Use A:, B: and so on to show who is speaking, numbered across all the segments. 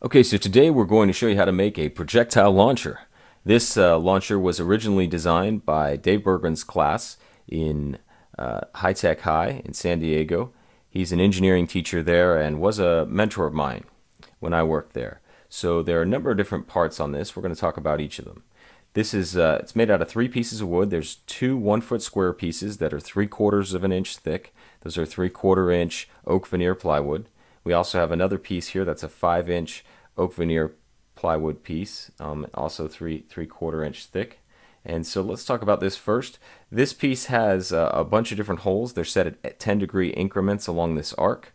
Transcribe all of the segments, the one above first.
A: Okay, so today we're going to show you how to make a projectile launcher. This uh, launcher was originally designed by Dave Bergman's class in uh, High Tech High in San Diego. He's an engineering teacher there and was a mentor of mine when I worked there. So there are a number of different parts on this. We're going to talk about each of them. This is uh, it's made out of three pieces of wood. There's two one foot square pieces that are three quarters of an inch thick. Those are three quarter inch oak veneer plywood. We also have another piece here that's a 5 inch oak veneer plywood piece, um, also 3 3 quarter inch thick. And so let's talk about this first. This piece has uh, a bunch of different holes. They're set at 10 degree increments along this arc.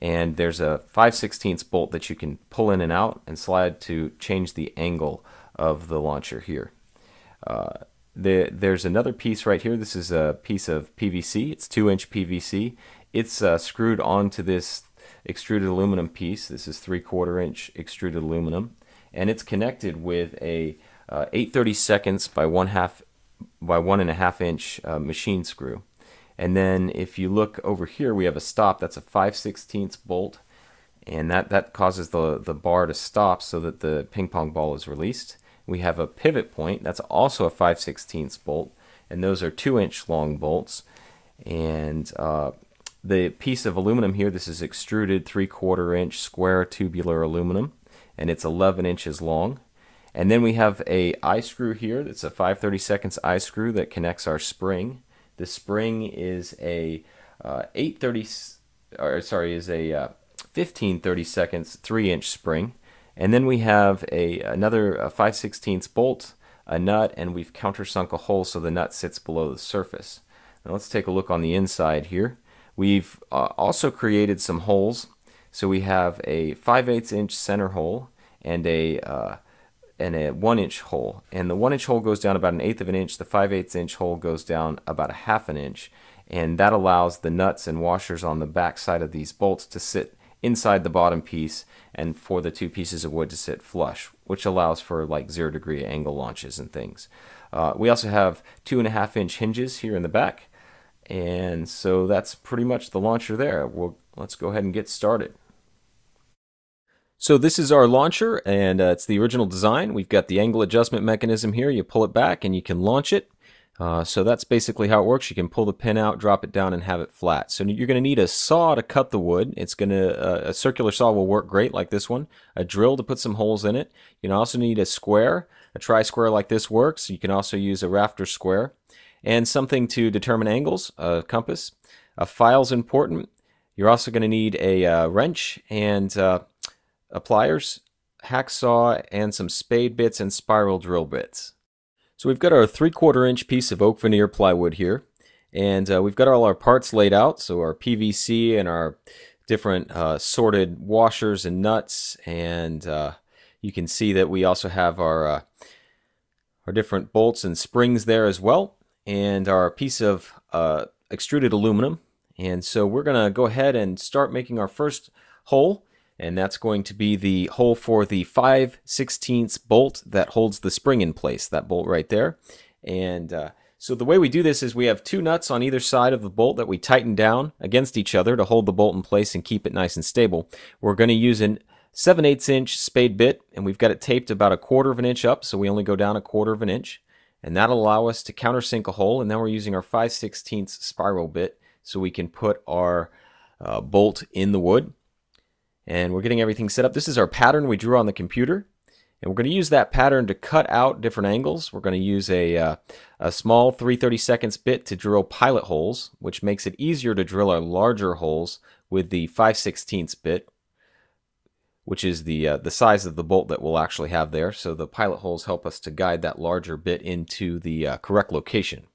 A: And there's a 5 16 bolt that you can pull in and out and slide to change the angle of the launcher here. Uh, the, there's another piece right here. This is a piece of PVC. It's 2 inch PVC. It's uh, screwed onto this extruded aluminum piece. This is 3 quarter inch extruded aluminum. And it's connected with a uh, 830 seconds by one half by one and a half inch uh, machine screw. And then if you look over here, we have a stop. That's a 5 16 bolt. And that, that causes the, the bar to stop so that the ping pong ball is released. We have a pivot point. That's also a 5 16 bolt. And those are 2 inch long bolts. And uh, the piece of aluminum here, this is extruded 3 quarter inch square tubular aluminum, and it's 11 inches long. And then we have a eye screw here. That's a 530 seconds eye screw that connects our spring. The spring is a uh, 830, or sorry, is a uh, 1530 seconds 3 inch spring. And then we have a another a 5 16 bolt, a nut, and we've countersunk a hole so the nut sits below the surface. Now let's take a look on the inside here. We've uh, also created some holes. So we have a 5 8 inch center hole and a uh, and a 1 inch hole. And the 1 inch hole goes down about an eighth of an inch. The 5 8 inch hole goes down about a half an inch. And that allows the nuts and washers on the back side of these bolts to sit inside the bottom piece and for the two pieces of wood to sit flush, which allows for like zero degree angle launches and things. Uh, we also have two and a half inch hinges here in the back and so that's pretty much the launcher there. We'll, let's go ahead and get started. So this is our launcher and uh, it's the original design. We've got the angle adjustment mechanism here. You pull it back and you can launch it. Uh, so that's basically how it works. You can pull the pin out, drop it down, and have it flat. So you're going to need a saw to cut the wood. It's going to uh, a circular saw will work great like this one. A drill to put some holes in it. You can also need a square. A try square like this works. You can also use a rafter square and something to determine angles, a compass. A file's important. You're also going to need a uh, wrench and uh, pliers, hacksaw, and some spade bits and spiral drill bits. So we've got our 3 quarter inch piece of oak veneer plywood here. And uh, we've got all our parts laid out, so our PVC and our different uh, sorted washers and nuts. And uh, you can see that we also have our, uh, our different bolts and springs there as well and our piece of uh, extruded aluminum. And so we're going to go ahead and start making our first hole. And that's going to be the hole for the 5 16 bolt that holds the spring in place, that bolt right there. And uh, so the way we do this is we have two nuts on either side of the bolt that we tighten down against each other to hold the bolt in place and keep it nice and stable. We're going to use an 7 8 inch spade bit and we've got it taped about a quarter of an inch up so we only go down a quarter of an inch and that'll allow us to countersink a hole and then we're using our 5 16 spiral bit so we can put our uh, bolt in the wood. And we're getting everything set up. This is our pattern we drew on the computer. And we're going to use that pattern to cut out different angles. We're going to use a, uh, a small 330 seconds bit to drill pilot holes which makes it easier to drill our larger holes with the 5 16 bit which is the uh, the size of the bolt that we'll actually have there. So the pilot holes help us to guide that larger bit into the uh, correct location.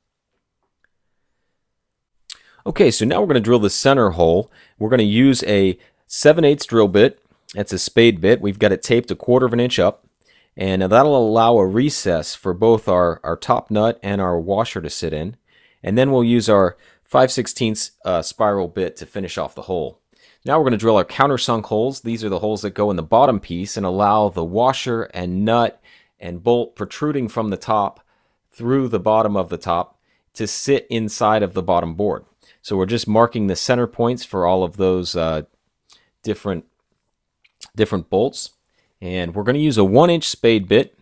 A: Okay, so now we're going to drill the center hole. We're going to use a 7 8 drill bit. That's a spade bit. We've got it taped a quarter of an inch up. And that'll allow a recess for both our, our top nut and our washer to sit in. And then we'll use our 5 16 uh, spiral bit to finish off the hole. Now we're going to drill our countersunk holes. These are the holes that go in the bottom piece and allow the washer and nut and bolt protruding from the top through the bottom of the top to sit inside of the bottom board. So we're just marking the center points for all of those uh, different different bolts. And we're going to use a one inch spade bit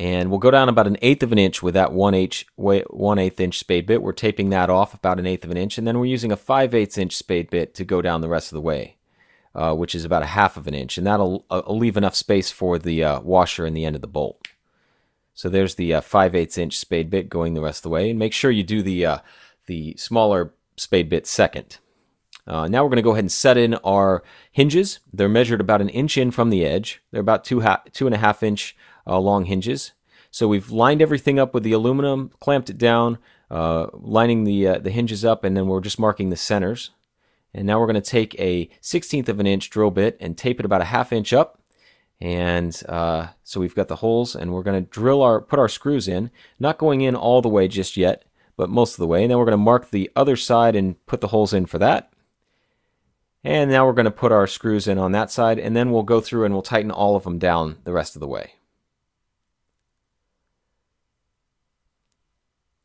A: and we'll go down about an eighth of an inch with that one inch one eighth inch spade bit. We're taping that off about an eighth of an inch, and then we're using a five eighths inch spade bit to go down the rest of the way, uh, which is about a half of an inch, and that'll uh, leave enough space for the uh, washer and the end of the bolt. So there's the uh, five eighths inch spade bit going the rest of the way, and make sure you do the uh, the smaller spade bit second. Uh, now we're going to go ahead and set in our hinges. They're measured about an inch in from the edge. They're about two, two and a half inch uh, long hinges. So we've lined everything up with the aluminum, clamped it down, uh, lining the, uh, the hinges up, and then we're just marking the centers. And now we're going to take a 16th of an inch drill bit and tape it about a half inch up. And uh, so we've got the holes, and we're going to drill our put our screws in, not going in all the way just yet, but most of the way. And then we're going to mark the other side and put the holes in for that. And now we're going to put our screws in on that side, and then we'll go through and we'll tighten all of them down the rest of the way.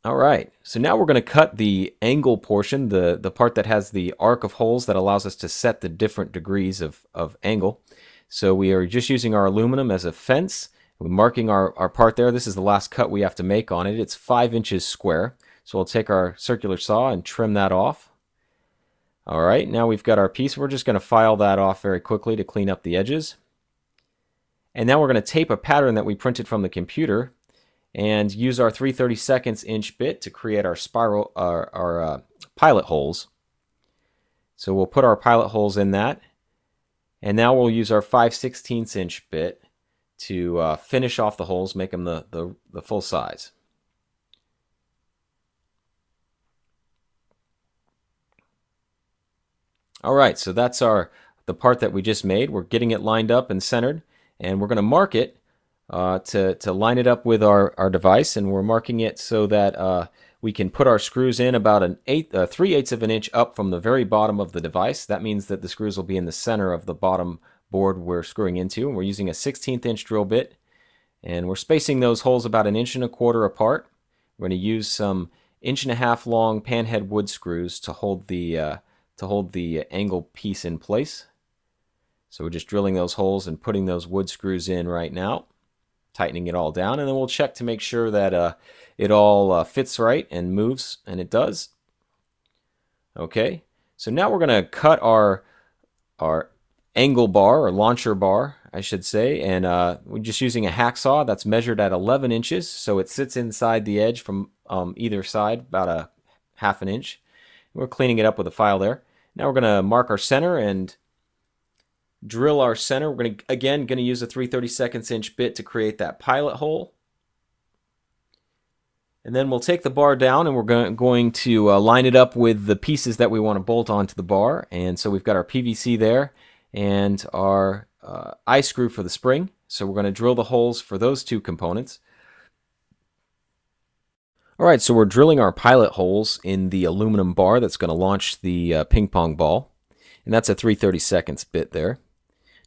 A: All right, so now we're going to cut the angle portion, the, the part that has the arc of holes that allows us to set the different degrees of, of angle. So we are just using our aluminum as a fence. We're marking our, our part there. This is the last cut we have to make on it. It's five inches square. So we'll take our circular saw and trim that off. All right, now we've got our piece. We're just going to file that off very quickly to clean up the edges. And now we're going to tape a pattern that we printed from the computer and use our 3 32 inch bit to create our spiral, our, our uh, pilot holes. So we'll put our pilot holes in that. And now we'll use our 5 16 inch bit to uh, finish off the holes, make them the, the, the full size. All right, so that's our the part that we just made. We're getting it lined up and centered, and we're going to mark it uh, to, to line it up with our, our device, and we're marking it so that uh, we can put our screws in about an eighth, uh, three eighths of an inch up from the very bottom of the device. That means that the screws will be in the center of the bottom board we're screwing into, and we're using a 16th inch drill bit, and we're spacing those holes about an inch and a quarter apart. We're going to use some inch and a half long panhead wood screws to hold the uh, to hold the angle piece in place. So we're just drilling those holes and putting those wood screws in right now tightening it all down, and then we'll check to make sure that uh, it all uh, fits right and moves, and it does. Okay, so now we're going to cut our our angle bar or launcher bar, I should say, and uh, we're just using a hacksaw that's measured at 11 inches, so it sits inside the edge from um, either side, about a half an inch. We're cleaning it up with a file there. Now we're going to mark our center and drill our center. We're going to, again, going to use a 3 32 inch bit to create that pilot hole. And then we'll take the bar down and we're going to uh, line it up with the pieces that we want to bolt onto the bar. And so we've got our PVC there and our uh, eye screw for the spring. So we're going to drill the holes for those two components. All right, so we're drilling our pilot holes in the aluminum bar that's going to launch the uh, ping pong ball. And that's a 3 32 bit there.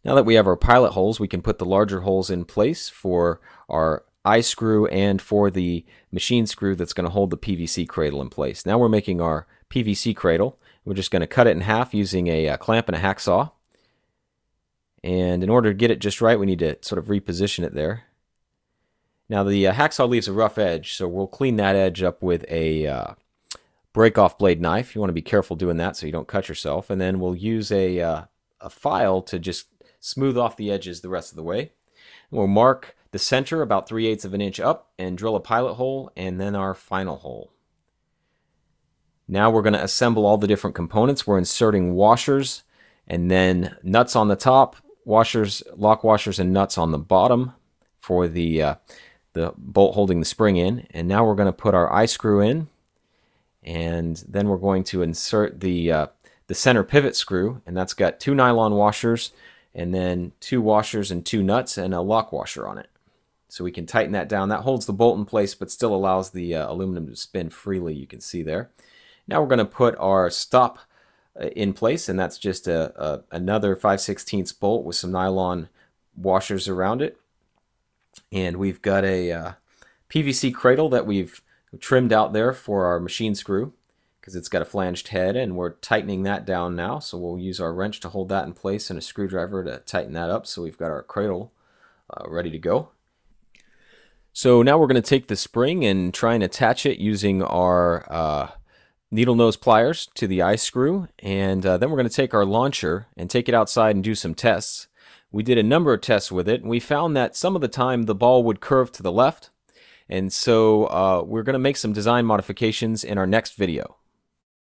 A: Now that we have our pilot holes, we can put the larger holes in place for our eye screw and for the machine screw that's going to hold the PVC cradle in place. Now we're making our PVC cradle. We're just going to cut it in half using a, a uh, clamp and a hacksaw. And in order to get it just right, we need to sort of reposition it there. Now the uh, hacksaw leaves a rough edge, so we'll clean that edge up with a uh, break-off blade knife. You want to be careful doing that so you don't cut yourself. And then we'll use a, uh, a file to just smooth off the edges the rest of the way. We'll mark the center about 3 eighths of an inch up and drill a pilot hole and then our final hole. Now we're going to assemble all the different components. We're inserting washers and then nuts on the top, washers, lock washers and nuts on the bottom for the, uh, the bolt holding the spring in. And now we're going to put our eye screw in and then we're going to insert the, uh, the center pivot screw and that's got two nylon washers and then two washers and two nuts and a lock washer on it. So we can tighten that down. That holds the bolt in place but still allows the uh, aluminum to spin freely, you can see there. Now we're going to put our stop uh, in place and that's just a, a another 5 16 bolt with some nylon washers around it. And we've got a uh, PVC cradle that we've trimmed out there for our machine screw because it's got a flanged head and we're tightening that down now. So we'll use our wrench to hold that in place and a screwdriver to tighten that up. So we've got our cradle uh, ready to go. So now we're going to take the spring and try and attach it using our uh, needle nose pliers to the eye screw. And uh, then we're going to take our launcher and take it outside and do some tests. We did a number of tests with it, and we found that some of the time the ball would curve to the left. And so uh, we're going to make some design modifications in our next video.